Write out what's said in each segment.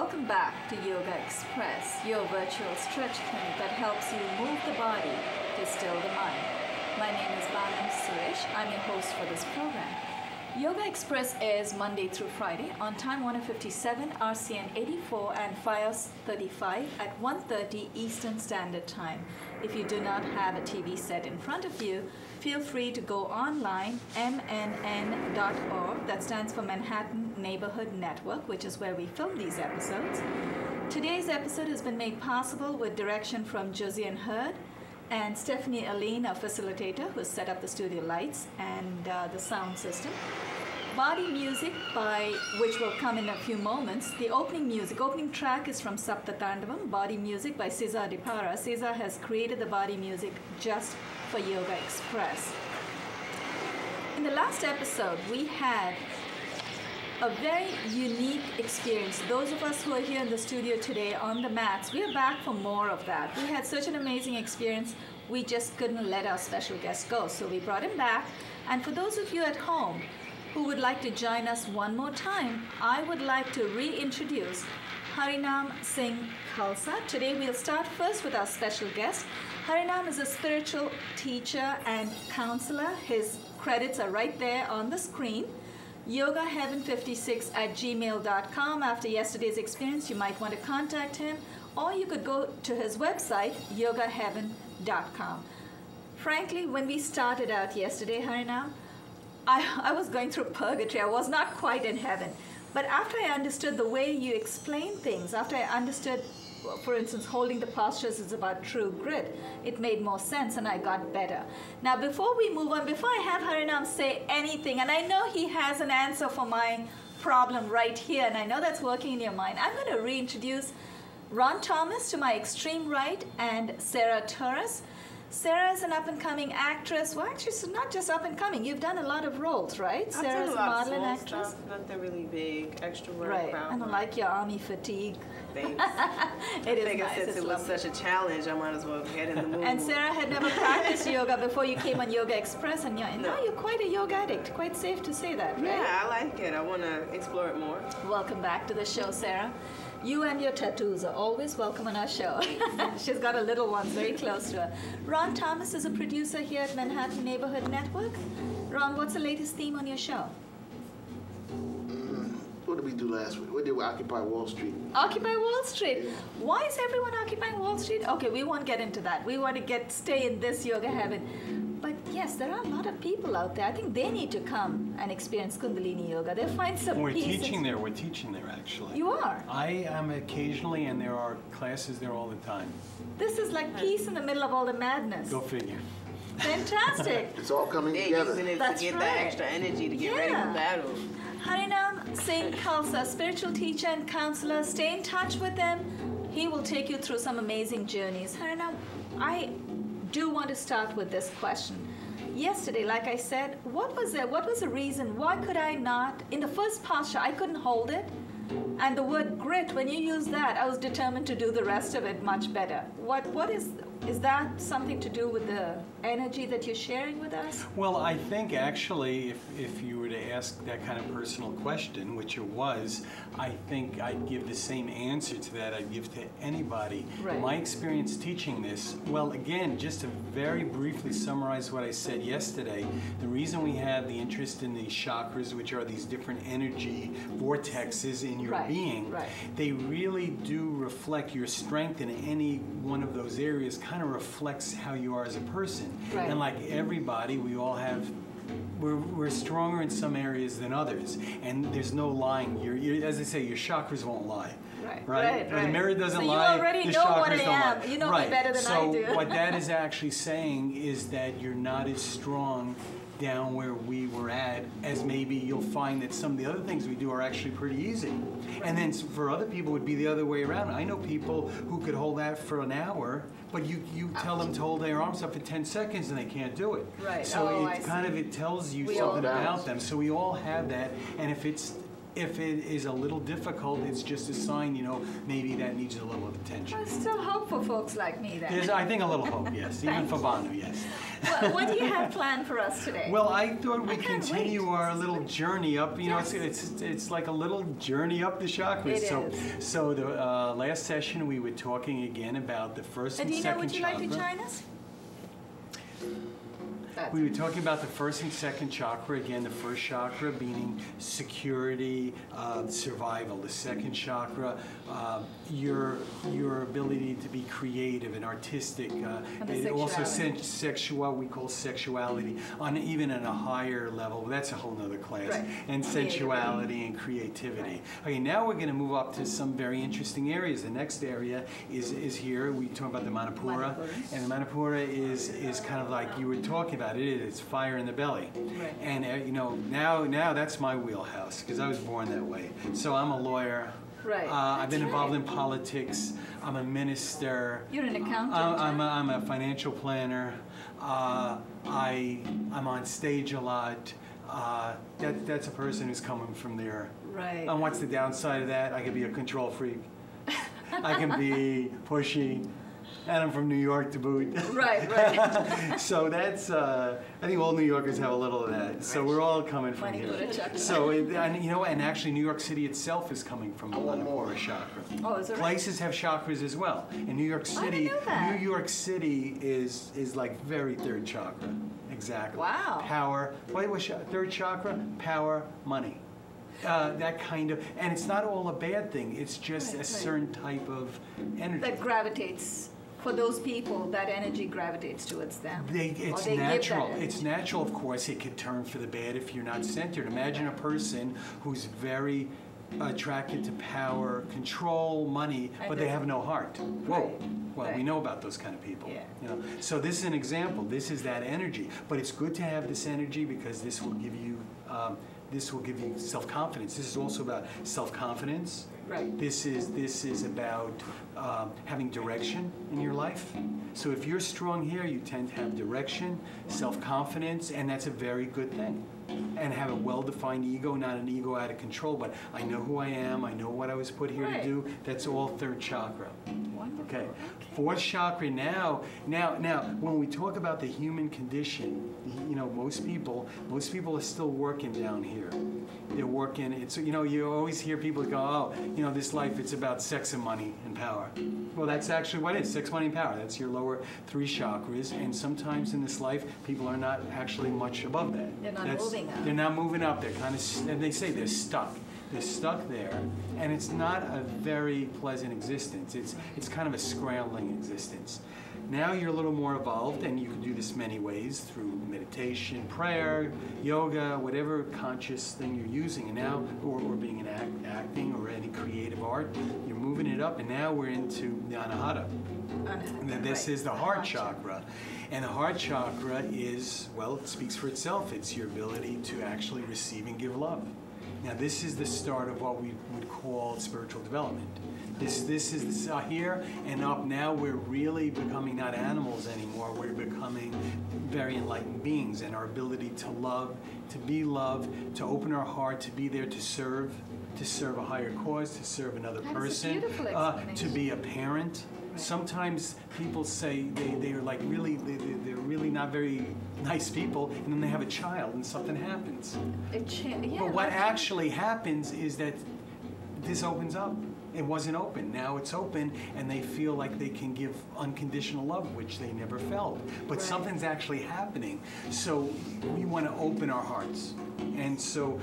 Welcome back to Yoga Express, your virtual stretch clinic that helps you move the body to still the mind. My name is Banu Suresh. I'm your host for this program. Yoga Express airs Monday through Friday on time 157 RCN 84 and FiOS 35 at 1:30 Eastern Standard Time. If you do not have a TV set in front of you, feel free to go online mnn.org that stands for Manhattan Neighborhood Network, which is where we film these episodes. Today's episode has been made possible with direction from Josiane Hurd and Stephanie Aline, our facilitator, who set up the studio lights and uh, the sound system. Body music, by which will come in a few moments. The opening music, opening track is from Sapta Tandavam, Body Music by Cesar Dipara. Cesar has created the body music just for Yoga Express. The last episode, we had a very unique experience. Those of us who are here in the studio today on the mats, we are back for more of that. We had such an amazing experience, we just couldn't let our special guest go. So we brought him back. And for those of you at home who would like to join us one more time, I would like to reintroduce Harinam Singh Khalsa. Today we'll start first with our special guest. Harinam is a spiritual teacher and counselor. His credits are right there on the screen yogaheaven56 at gmail.com. After yesterday's experience, you might want to contact him, or you could go to his website, yogaheaven.com. Frankly, when we started out yesterday, Harinam, I, I was going through purgatory. I was not quite in heaven. But after I understood the way you explain things, after I understood for instance, holding the postures is about true grit. It made more sense and I got better. Now, before we move on, before I have Harinam say anything, and I know he has an answer for my problem right here, and I know that's working in your mind, I'm going to reintroduce Ron Thomas to my extreme right and Sarah Tores. Sarah is an up and coming actress. Well, actually, she's not just up and coming. You've done a lot of roles, right? I've Sarah's a model and actress. stuff, nothing really big, extra work. Right. I don't like your army fatigue. Thanks. It is I think nice. since it was lovely. such a challenge, I might as well get in the mood. And Sarah had never practiced yoga before you came on Yoga Express, and, you're, and now you're quite a yoga addict. Quite safe to say that, right? Yeah, I like it. I want to explore it more. Welcome back to the show, Sarah. You and your tattoos are always welcome on our show. She's got a little one very close to her. Ron Thomas is a producer here at Manhattan Neighborhood Network. Ron, what's the latest theme on your show? Mm, what did we do last week? What did we occupy Wall Street? Occupy Wall Street. Why is everyone occupying Wall Street? Okay, we won't get into that. We want to get stay in this yoga heaven. But yes, there are a lot of people out there. I think they need to come and experience Kundalini yoga. They'll find some We're peace. teaching there. We're teaching there, actually. You are. I am occasionally, and there are classes there all the time. This is like peace in the middle of all the madness. Go figure. Fantastic. It's all coming They're together. using it That's to get right. the extra energy to get ready for battle. Harinam Singh Khalsa, spiritual teacher and counselor. Stay in touch with him. He will take you through some amazing journeys. Harinam, I do want to start with this question. Yesterday, like I said, what was the what was the reason? Why could I not in the first posture I couldn't hold it? And the word grit, when you use that, I was determined to do the rest of it much better. What what is is that something to do with the energy that you're sharing with us? Well, I think actually, if, if you were to ask that kind of personal question, which it was, I think I'd give the same answer to that I'd give to anybody. Right. My experience teaching this, well, again, just to very briefly summarize what I said yesterday, the reason we have the interest in these chakras, which are these different energy vortexes in your Right, being, right. they really do reflect your strength in any one of those areas kind of reflects how you are as a person Right. and like everybody we all have we're, we're stronger in some areas than others and there's no lying you're, you're, as they say your chakras won't lie Right, right, right, the mirror doesn't So you lie already the know what I am. lie. You know me better than I do. so what that is actually saying is that you're not as strong down where we were at as maybe you'll find that some of the other things we do are actually pretty easy. And then for other people it would be the other way around. I know people who could hold that for an hour but you, you tell them to hold their arms up for 10 seconds and they can't do it. Right. so Oh, it I kind see. of it tells you We something about them. So we all have that. And if it's If it is a little difficult, it's just a sign, you know, maybe that needs a little attention. There's still hope for folks like me then. There's, I think, a little hope, yes, even for Banu, yes. Well, what do you have planned for us today? Well, I thought we'd I continue wait. our little journey up. You know, it's, it's it's like a little journey up the chakras. It so, is. so the uh, last session we were talking again about the first and Adina, second would you chakra. like to join us? We were talking about the first and second chakra. Again, the first chakra being security, uh, survival. The second chakra, uh, your your ability to be creative and artistic. Uh, And it also sen- sexual. We call sexuality on even on a higher level. That's a whole nother class. Right. And sensuality and creativity. Okay, now we're going to move up to some very interesting areas. The next area is is here. We talk about the Manipura, Manipuras. and the Manipura is is kind of like you were talking about. It is it's fire in the belly, Right. and uh, you know now now that's my wheelhouse because I was born that way. So I'm a lawyer. Right. Uh, I've been involved right. in politics. I'm a minister. You're an accountant. I'm, I'm, a? I'm a financial planner. Uh, I I'm on stage a lot. Uh, that, that's a person who's coming from there. Right. And what's the downside of that? I could be a control freak. I can be pushy, and I'm from New York to boot. Right, right. so that's uh, I think all New Yorkers have a little of that. So we're all coming from here. So it, and you know, and actually New York City itself is coming from the I want more. Manipura chakra. Oh, is right? Places have chakras as well. In New York City, that. New York City is is like very third chakra. Exactly. Wow. Power. What was third chakra? Power, money. Uh, that kind of, and it's not all a bad thing. It's just Right, a right. certain type of energy. That gravitates, for those people, that energy gravitates towards them. They, it's natural. It's natural, of course. It could turn for the bad if you're not centered. Imagine a person who's very attracted to power, control, money, but they have no heart. Whoa. Right, Well, we know about those kind of people. Yeah. You know. So this is an example. This is that energy. But it's good to have this energy because this will give you. Um, this will give you self-confidence. This is also about self-confidence. Right. This is this is about um, having direction in your life. So if you're strong here, you tend to have direction, self-confidence, and that's a very good thing. And have a well-defined ego, not an ego out of control, but I know who I am. I know what I was put here Right. to do. That's all third chakra. Wonderful. Okay. Fourth chakra now, now, now, when we talk about the human condition, you know, most people, most people are still working down here. They're working, it's, you know, you always hear people go, oh, you know, this life, it's about sex and money and power. Well, that's actually what it is, sex, money, and power. That's your lower three chakras, and sometimes in this life, people are not actually much above that. They're not That's- moving up. They're not moving up, they're kind of, and they say they're stuck. They're stuck there, and it's not a very pleasant existence. It's, it's kind of a scrambling existence. Now you're a little more evolved, and you can do this many ways through meditation, prayer, yoga, whatever conscious thing you're using. And now, or, or being an act, acting or any creative art, you're moving it up, and now we're into the anahata. And this Right. is the heart chakra. And the heart chakra is, well, it speaks for itself. It's your ability to actually receive and give love. Now, this is the start of what we would call spiritual development. This, this is this, uh, here and up. Now we're really becoming not animals anymore. We're becoming very enlightened beings, and our ability to love, to be loved, to open our heart, to be there to serve, to serve a higher cause, to serve another That person, uh, to be a parent. Sometimes people say they, they are like really, they, they- they're really not very nice people, and then they have a child and something happens. Yeah, But what actually happens is that this opens up. It wasn't open. Now it's open, and they feel like they can give unconditional love, which they never felt. But Right. something's actually happening. So we want to open our hearts. And so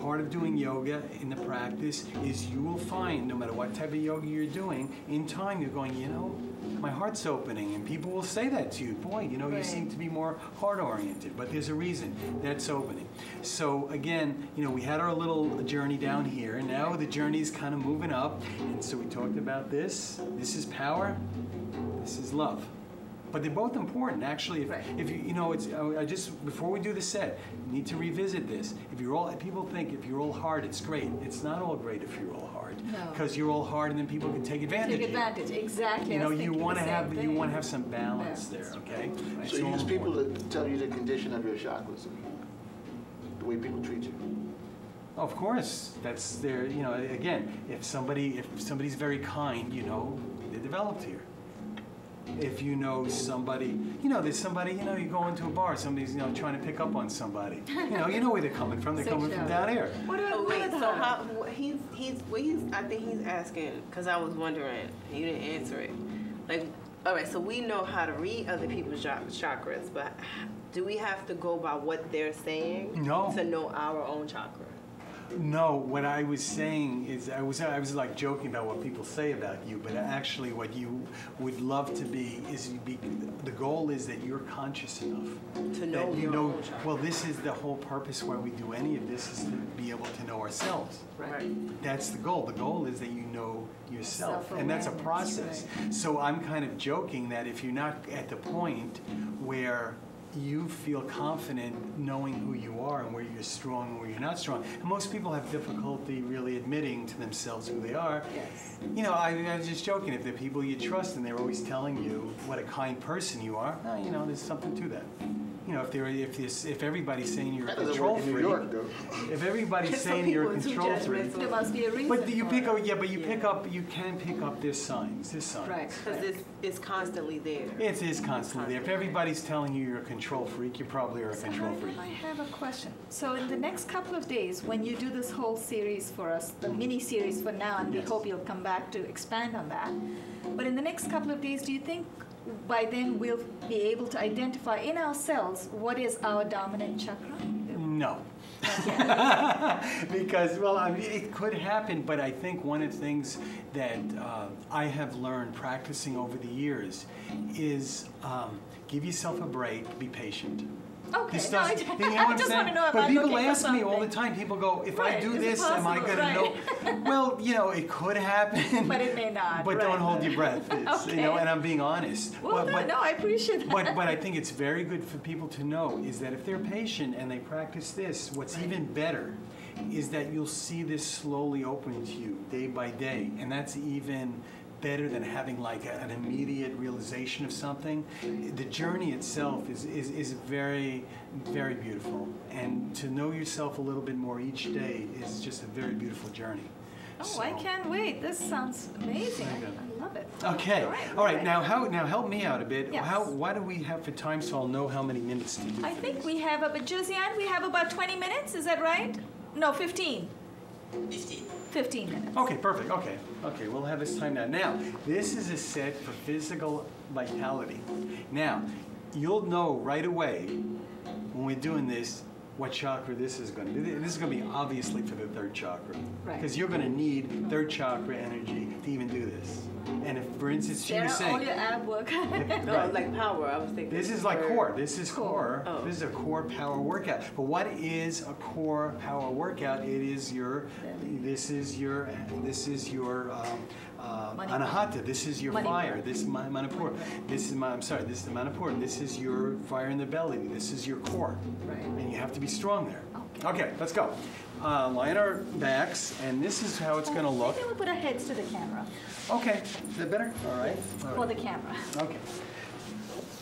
part of doing yoga in the practice is you will find, no matter what type of yoga you're doing, in time you're going, you know, my heart's opening. And people will say that to you. Boy, you know, you seem to be more heart oriented. But there's a reason that's opening. So again, you know, we had our little journey down here, and now the journey's kind of moving up. And so we talked about this. This is power. This is love. But they're both important, actually. If, Right. if you, you know, it's I just before we do the set, you need to revisit this. If you're all people think if you're all hard, it's great. It's not all great if you're all hard, No. because you're all hard, and then people can take advantage. Take of you. advantage, exactly. You know, you want to have same you want to have some balance Yeah. there, okay? So It's you use people to tell you the condition of your chakras, the way people treat you. Of course, that's their, you know, again, if somebody, if somebody's very kind, you know, they're developed here. If you know somebody, you know, there's somebody, you know, you go into a bar, somebody's, you know, trying to pick up on somebody. You know, you know where they're coming from. They're coming from down here. What about Oh wait, with so her? how, he's he's what he's I think he's asking because I was wondering and you didn't answer it. Like, all right, so we know how to read other people's chakras, but do we have to go by what they're saying No. to know our own chakra? No, what I was saying is I was I was like joking about what people say about you, but actually what you would love to be is you be the goal is that you're conscious enough To know that you your know own well this is the whole purpose why we do any of this is to be able to know ourselves. Right. That's the goal. The goal is that you know yourself, and that's a Self-awareness, process. So I'm kind of joking that if you're not at the point where you feel confident knowing who you are and where you're strong and where you're not strong, and most people have difficulty really admitting to themselves who they are. Yes. You know, I, I was just joking. If they're people you trust and they're always telling you what a kind person you are, oh, you know, there's something to that. You know, if they're if this if everybody's saying you're a That doesn't control work in New freak, York, if everybody's saying you're a people are too control freak. There must be a reason. but you pick up, yeah, but you pick up, you can pick up this signs, this signs. Right. Because it's it's constantly there. It is constantly there. If everybody's telling you you're a control freak, you probably are a So control Ryan, freak. I have a question. So in the next couple of days, when you do this whole series for us, the mini series for now, and we hope you'll come back to expand on that. But in the next couple of days, do you think by then we'll be able to identify in ourselves what is our dominant chakra? No. because, well, I mean, it could happen, but I think one of the things that uh, I have learned practicing over the years is um, give yourself a break, be patient. Okay, This no, I, doesn't- you know what I'm just saying? want to know But people ask me all the time. People go, "If Right, I do is this, am I going to know?" well, you know, it could happen, But it may not, But right. don't hold your breath. It's, You know, Okay. and I'm being honest. Well, But- no, but- no, I appreciate that. but, but I think it's very good for people to know is that if they're patient and they practice this, what's even better is that you'll see this slowly opening to you day by day. And that's even better than having like a- an immediate realization of something. The journey itself is, is, is very, very beautiful. And to know yourself a little bit more each day is just a very beautiful journey. Oh, I can't wait. This sounds amazing. I love it. Okay, All right, all right, now how, now help me out a bit. Yes. How, what do we have for time so I'll know how many minutes to do? I think we have about, Josiane, we have about 20 minutes, is that right? No, 15. 15. 15 minutes. Okay, perfect. Okay, okay, we'll have this time now. Now, this is a set for physical vitality. Now, you'll know right away when we're doing this what chakra this is going to be. This is going to be obviously for the third chakra. Right. Because you're going to need third chakra energy to even do this. And if, for instance, she Sarah, was all saying, your ab work. No, Right. like power. I was thinking. This is like core. This is Core. core. Oh. This is a core power workout. But what is a core power workout? It is your. This is your. This is your. Um, uh, anahata. This is your Manipur. fire. This is my manipur. This is my. I'm sorry. This is the manipur. This is your fire in the belly. This is your core. Right. And you have to be strong there. Okay. Okay. Let's go. Uh, on our backs, and this is how it's going to look. Maybe we'll put our heads to the camera. Okay. Is that better? All right. All For the camera. Okay.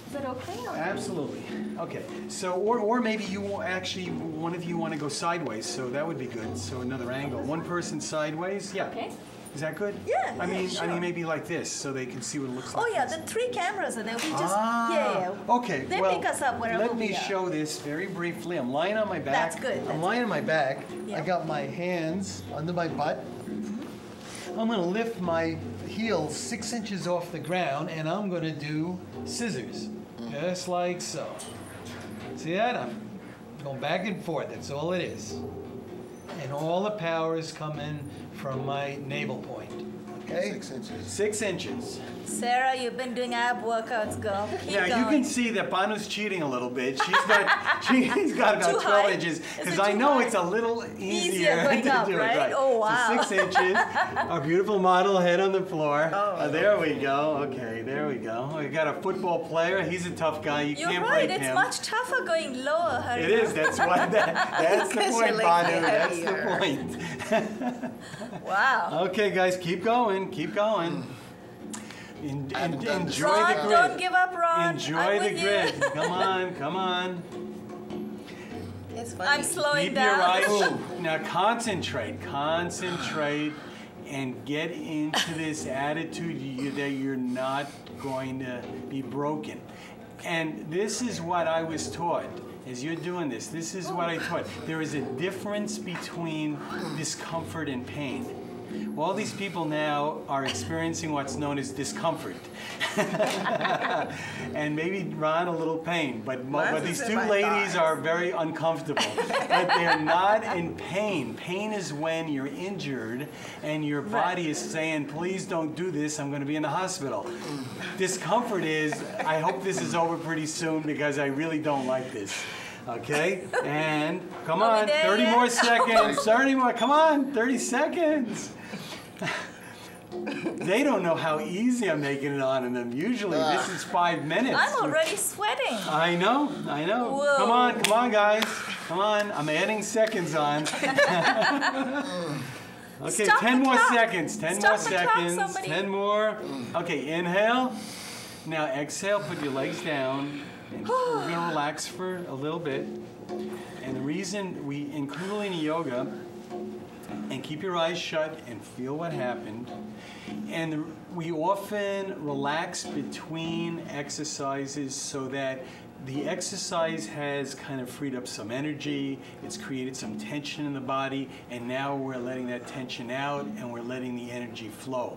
Is that okay? Absolutely. Okay. So, or, or maybe you actually, one of you want to go sideways, so that would be good. So another angle. One person sideways. Yeah. Okay. Is that good? Yeah, I yeah, mean, I mean, maybe like this, so they can see what it looks like. Oh yeah, the three cameras, and then we just Ah, yeah, yeah. Okay. They well, pick us up wherever Let me show this very briefly. I'm lying on my back. That's good, I'm that's lying on my back. Yeah. I got my hands under my butt. I'm going to lift my heels six inches off the ground, and I'm going to do scissors, just like so. See that? I'm going back and forth. That's all it is. And all the power is coming from my navel point. Okay. Six inches. Six inches. Sarah, you've been doing ab workouts, girl. Keep Now going. you can see that Banu's cheating a little bit. She's got she's got about Too 12 high? inches because I know high? it's a little easier, Easier to up, do right? it right. Oh, wow. So six inches. Our beautiful model head on the floor. Oh, uh, there we go. Okay, there we go. We got a football player. He's a tough guy. You You're can't right. break It's him. much tougher going lower. Harry. It is. That's why. That, that's the point, your legs Banu. are That's the point. Wow. Okay, guys, keep going. Keep going. Hmm. En- I haven't en- done this. enjoy Ron, the grid. don't give up, Ron. Enjoy I'm the with grid. You. come on, come on. It's funny. I'm slowing Keep down. your eyes. Now concentrate, concentrate, and get into this attitude you, that you're not going to be broken. And this is what I was taught. As you're doing this, this is what I taught. There is a difference between discomfort and pain. All these people now are experiencing what's known as discomfort. and maybe Ron a little pain, but, mo- but these two ladies thighs. are very uncomfortable. but they're not in pain. Pain is when you're injured and your body is saying, please don't do this, I'm going to be in the hospital. Discomfort is, I hope this is over pretty soon because I really don't like this. Okay? And come on, 30 more seconds. 30 more. Come on, 30 seconds. They don't know how easy I'm making it on them. Usually, this ah. is five minutes. I'm already sweating. I know, I know. Whoa. Come on, come on, guys. Come on. I'm adding seconds on. okay, Stop 10 more clock. seconds. 10 Stop more the clock, seconds. 10 more. Okay, inhale. Now exhale, put your legs down. And we're going to relax for a little bit. And the reason we in Kundalini Yoga, and keep your eyes shut and feel what happened. And we often relax between exercises so that the exercise has kind of freed up some energy, it's created some tension in the body, and now we're letting that tension out and we're letting the energy flow.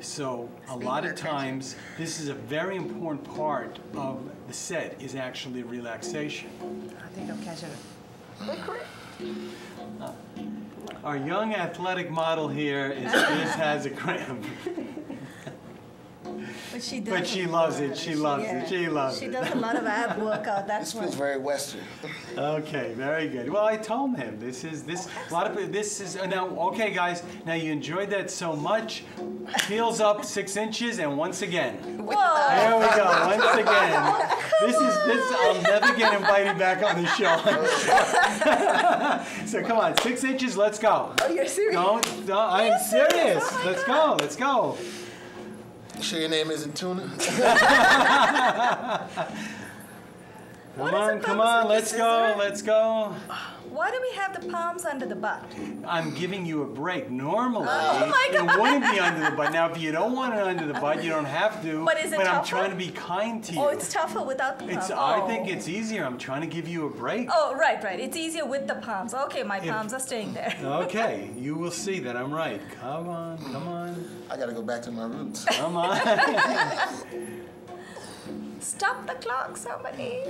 So a lot of times, this is a very important part of the set is actually relaxation. I think I'm catching it. Our young athletic model here is just has a cramp. But she does. But she loves it. She loves it. She loves She it. She does a lot of ab workout. This That's why. feels very Western. Okay, very good. Well, I told him this is this a lot of this is uh, now. Okay, guys, now you enjoyed that so much. Heels up six inches, and once again, Whoa. there we go. Once again, this is this. I'll never get invited back on the show. so come on, six inches. Let's go. Oh, you're serious? Don't. don't I'm serious. Oh Let's God. go. Let's go. You sure your name isn't Tuna? Come on, the come purpose on, of let's go, let's go. Why do we have the palms under the butt? I'm giving you a break. Normally, Oh my it wouldn't be under the butt. Now, if you don't want it under the butt, you don't have to. But is it tougher? I'm trying to be kind to you. Oh, it's tougher without the palms. It's- oh. I think it's easier. I'm trying to give you a break. Oh, right, right. It's easier with the palms. Okay, my If- palms are staying there. Okay, you will see that I'm right. Come on, come on, I gotta go back to my roots. come on. Stop the clock, somebody.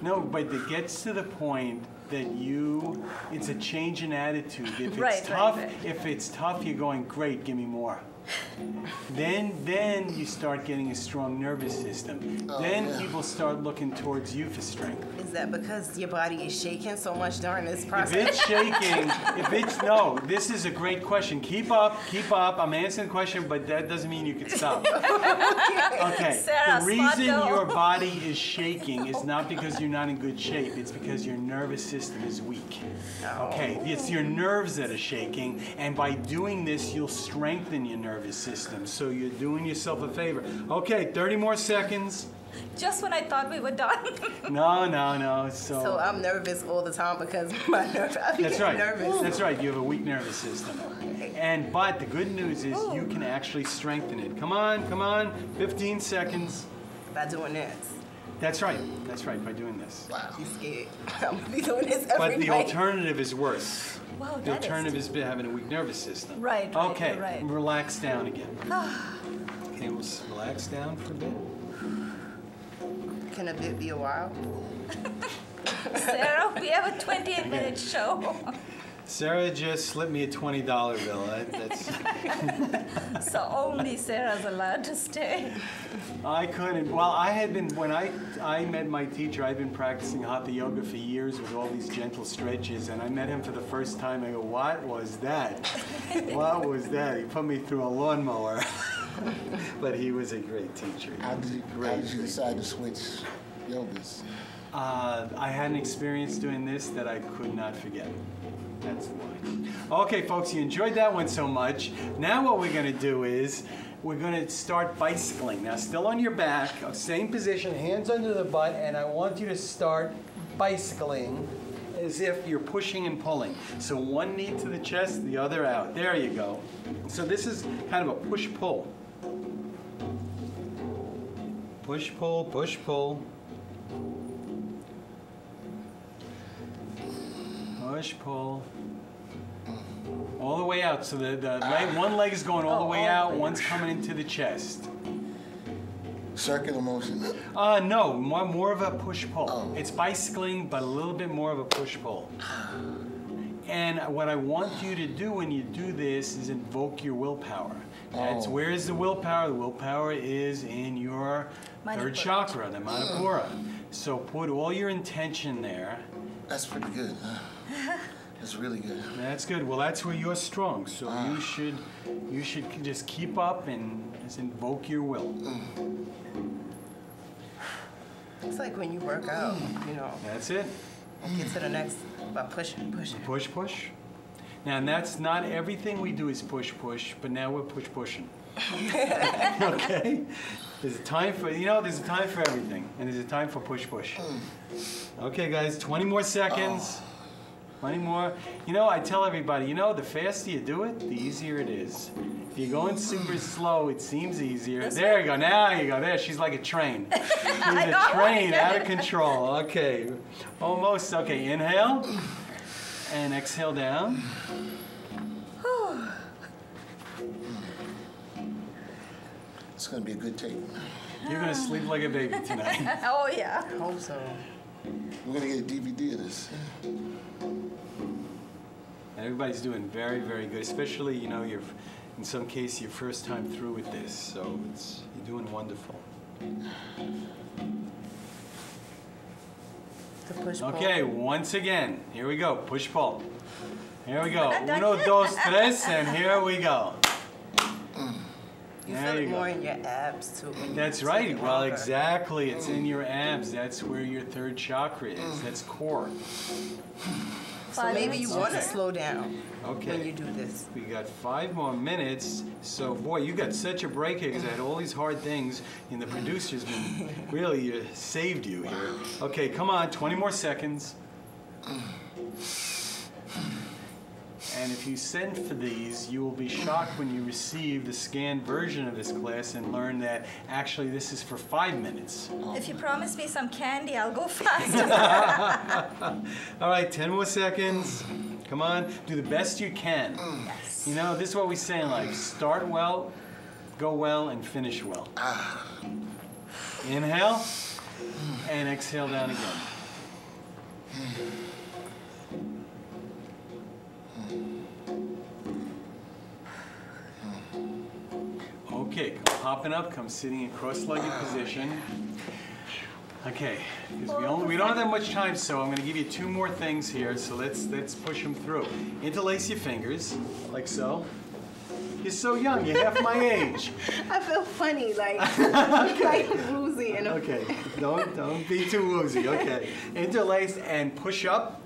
No, but it gets to the point that you, it's a change in attitude. If it's Right, right, tough, right. if it's tough, you're going, great, give me more. Then, then you start getting a strong nervous system. Oh, then yeah. people start looking towards you for strength. Is that because your body is shaking so much during this process? If it's shaking, if it's no, this is a great question. Keep up, keep up. I'm answering the question, but that doesn't mean you can stop. Okay. Sarah, the reason girl. your body is shaking is not because you're not in good shape. It's because your nervous system is weak. Oh. Okay. It's your nerves that are shaking, and by doing this, you'll strengthen your nervous system. So you're doing yourself a favor. Okay. 30 more seconds. Just when I thought we were done. No, no, no. So. So I'm nervous all the time because my nerve. I be That's right. nervous. That's right. You have a weak nervous system. And but the good news is you can actually strengthen it. Come on, come on. 15 seconds. By doing this, That's right. That's right. By doing this. Wow. I'm scared. I'm gonna be doing this every But the night. alternative is worse. Wow, The that is- alternative is having a weak nervous system. Right, right, Okay. right. Relax down again. okay, we'll relax down for a bit. Can a bit be a while? Sarah, we have a 28 minute show. Sarah just slipped me a $20 bill. That- That's. So only Sarah's allowed to stay. I couldn't. Well, I had been when I I met my teacher. I'd been practicing hatha yoga for years with all these gentle stretches, and I met him for the first time. I go, "What was that? what was that?" He put me through a lawnmower. but he was a great teacher. How did you, how did you decide to switch yogas? Uh, I had an experience doing this that I could not forget. That's why. Okay, folks, you enjoyed that one so much. Now what we're going to do is we're going to start bicycling. Now, still on your back, uh, same position, hands under the butt, and I want you to start bicycling. as if you're pushing and pulling. So one knee to the chest, the other out. There you go. So this is kind of a push pull. Push push pull. All the way out. So the, the leg, one leg is going all the Oh, way out, the one's coming into the chest. Circular motion. Uh, no, more, more of a push pull. Oh. It's bicycling, but a little bit more of a push pull. And what I want you to do when you do this is invoke your willpower. That's Oh. where is the willpower? The willpower is in your third chakra, the Manipura. So put all your intention there. That's pretty good. That's really good. That's good. Well, that's where you're strong. So Ah. you should, you should just keep up and just invoke your will. It's like when you work out, you know, That's it. get to the next by pushing, pushing. Push, push. Now, and that's not everything we do is push, push, but now we're push, pushing. okay? There's a time for, you know, there's a time for everything, and there's a time for push, push. Okay, guys, 20 more seconds. 20 more. You know, I tell everybody, you know, the faster you do it, the easier it is. If you're going super slow, it seems easier. there you go. Now you go. There, she's like a train. She's a train out of control. Okay. Almost. Okay, inhale. And exhale down. It's gonna be a good tape. You're gonna sleep like a baby tonight. Oh, yeah. Hope so. We're gonna get a DVD of this. Everybody's doing very, very good. Especially, you know, you're in some case your first time through with this, so it's you're doing wonderful. The push pull. Okay, once again, here we go. Push pull. Here we go. Uno, dos, tres, and here we go. You There feel you it go. more in your abs too. That's right. Well, longer. exactly. It's in your abs. That's where your third chakra is. That's core. So Five maybe you want to slow down okay. when you do this. We got five more minutes. So, boy, you got such a break here because I had all these hard things, and the producer's been really uh, saved you here. Okay, come on, 20 more seconds. And if you send for these, you will be shocked when you receive the scanned version of this class and learn that actually this is for five minutes. If you promise me some candy, I'll go faster. All right, 10 more seconds. Come on, do the best you can. yes. You know, this is what we say in life start well, go well, and finish well. Inhale, and exhale down again. Okay, come popping up, come sitting in cross-legged position. Okay, because we only we don't have that much time, so I'm going to give you two more things here. So let's let's push them through. Interlace your fingers like so. You're so young. You're half my age. I feel funny, like like woozy and Okay, don't don't be too woozy. Okay, interlace and push up.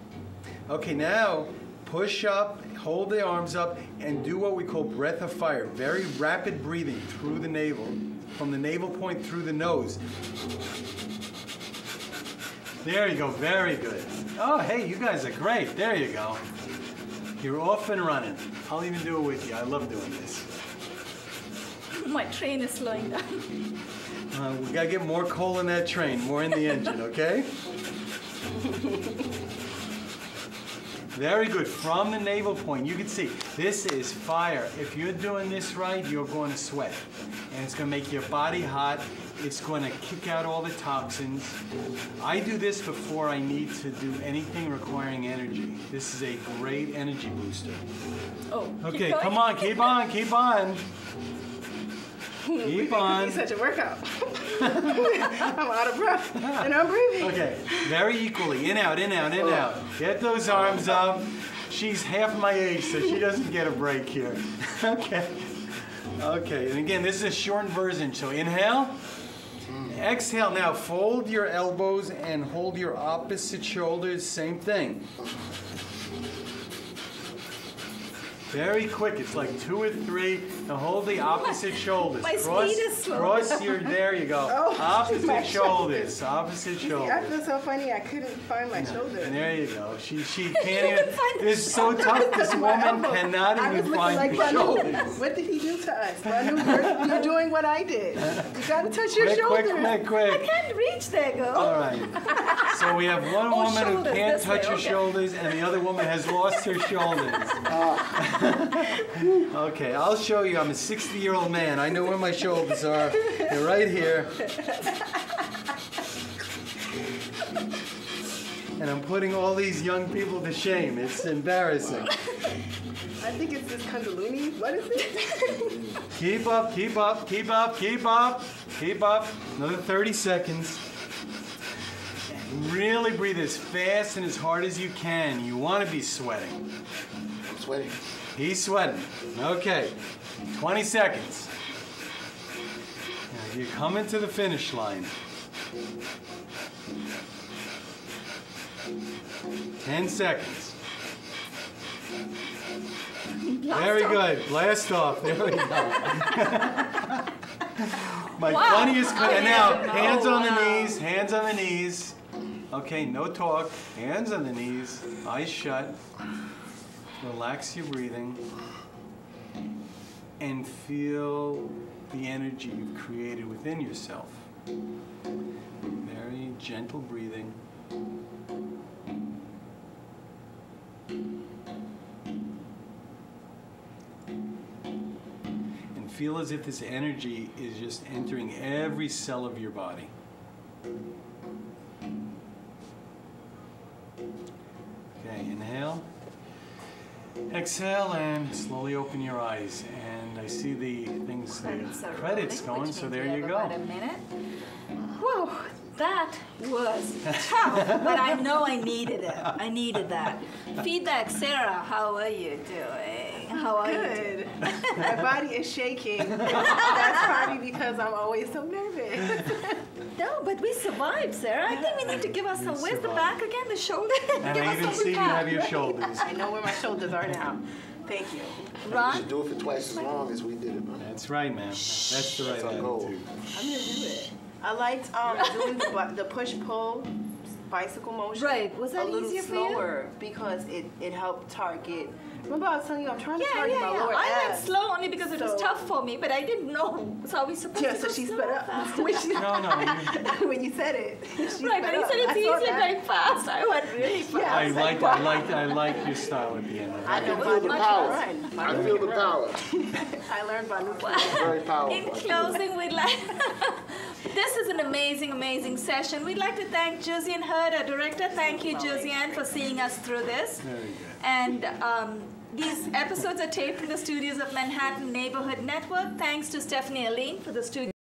Okay, now push up, hold the arms up, and do what we call breath of fire. Very rapid breathing through the navel, from the navel point through the nose. There you go, very good. Oh, hey, you guys are great. There you go. You're off and running. I'll even do it with you. I love doing this. My train is slowing down. Uh, we gotta get more coal in that train, more in the engine, okay? Very good. From the navel point, you can see this is fire. If you're doing this right, you're going to sweat. And it's going to make your body hot. It's going to kick out all the toxins. I do this before I need to do anything requiring energy. This is a great energy booster. Oh, Okay, come on, keep on, keep on. Keep on. Such a workout. I'm out of breath and I'm breathing. Okay, very equally. In, out, in, out, in, out. Oh. Get those arms up. She's half my age, so she doesn't get a break here. Okay. Okay, and again, this is a shortened version. So inhale. Exhale. Now fold your elbows and hold your opposite shoulders. Same thing. Very quick. It's like two or three. Now hold the opposite shoulders. My cross, speed is slow. Cross your, there you go. Oh, opposite shoulders. shoulders. Opposite See, I feel so funny. I couldn't find my shoulder. And there you go. She she can't even It's so tough. This woman cannot I even find like Banu. shoulders. What did he do to us? You're, doing what I did. You gotta touch your Quick, shoulder. quick, quick, I can't reach there, girl. All right. So we have one Oh, woman who can't touch her okay. shoulders, and the other woman has lost her shoulders. Ah. okay, I'll show you. I'm a 60 year old man. I know where my shoulders are. They're right here. And I'm putting all these young people to shame. It's embarrassing. I think it's this Kundalini. What is it? Keep up, keep up, keep up, keep up, keep up. Another 30 seconds. Really breathe as fast and as hard as you can. You want to be sweating. I'm sweating. He's sweating. Okay, 20 seconds. Now you're coming to the finish line. 10 seconds. Very good. Blast off. There we go. My Wow. funniest. I and now, hands on the knees. Hands on the knees. Okay, no talk. Hands on the knees. Eyes shut. Relax your breathing. And feel the energy you've created within yourself. Very gentle breathing. And feel as if this energy is just entering every cell of your body. Okay, inhale. Exhale and slowly open your eyes. And I see the things, the Credits credits rolling, going, so there you go. About a minute. Whew, that was tough, but I know I needed it. I needed that. Feedback, Sarah. How are you doing? How are you? doing? Good. My body is shaking. That's probably because I'm always so nervous. No, but we survived, Sarah. I think we need to give us some. Where's the back again? The shoulder. And give I us even see you have your shoulders. I know where my shoulders are now. Thank you. We should do it for twice as long as we did it, man. That's right, man. That's the right That's goal. attitude. I'm gonna do it. I liked um, doing the, the push pull bicycle motion. Right. Was that a little easier for you? because it, it helped target. Remember I was telling you I'm trying to Yeah, target yeah, my yeah. lower I went slow only because it was tough for me, but I didn't know. So are we supposed Yeah, to so go she sped up. fast? when, she, No, no. you- when you said it, Right, but he said it's I saw easier that. going fast. I went really fast. Yeah. I was like, like, I like, I like your style at the end. I I know feel the power. can. I feel the power. I learned Banu can Very In closing, we'd like. this is an amazing, amazing session. We'd like to thank Josiane Hurd, our director. Thank you, Josiane, for seeing us through this. Very good. And um, these episodes are taped in the studios of Manhattan Neighborhood Network. Thanks to Stephanie Aline for the studio.